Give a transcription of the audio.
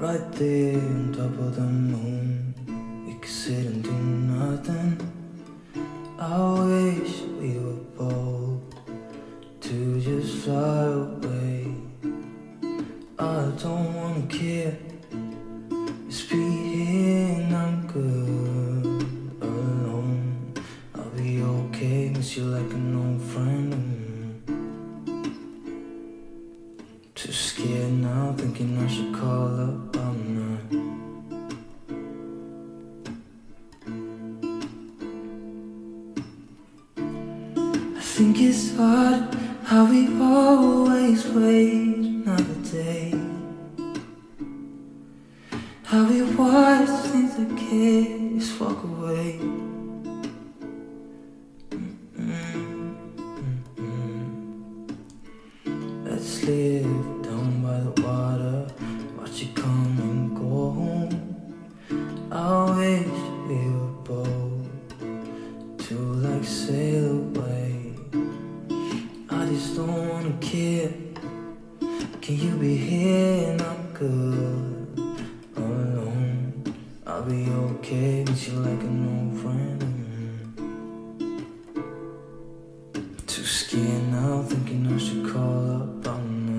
Right there on top of the moon, we could sit and do nothing. I wish we were bold to just fly away. I don't wanna care. And I'm good alone. I'll be okay, miss you like an old friend. Too scared now, thinking I should call up. I'm not. I think it's hard how we always wait another day. How we watch things that kids walk away. Live down by the water, watch it come and go home. I wish we were both to like sail away. I just don't wanna care. Can you be here and I'm good alone? I'll be okay, miss you like an old friend. skiing now, thinking I should call up on